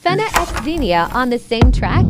Fenna X Xenia on the same track?